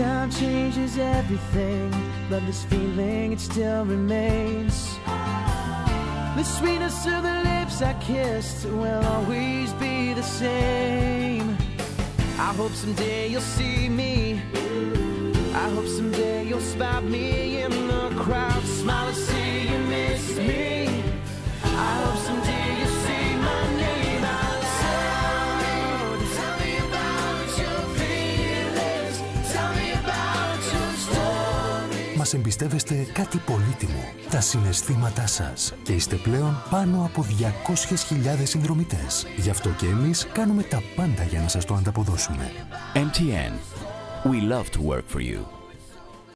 time changes everything, but this feeling it still remains. The sweetness of the lips I kissed will always be the same. I hope someday you'll see me. I hope someday you'll spot me in the crowd, smile Μας εμπιστεύεστε κάτι πολύτιμο, τα συναισθήματά σας. Και είστε πλέον πάνω από 200.000 συνδρομητές. Γι' αυτό και εμείς κάνουμε τα πάντα για να σας το ανταποδώσουμε. MTN. We love to work for you.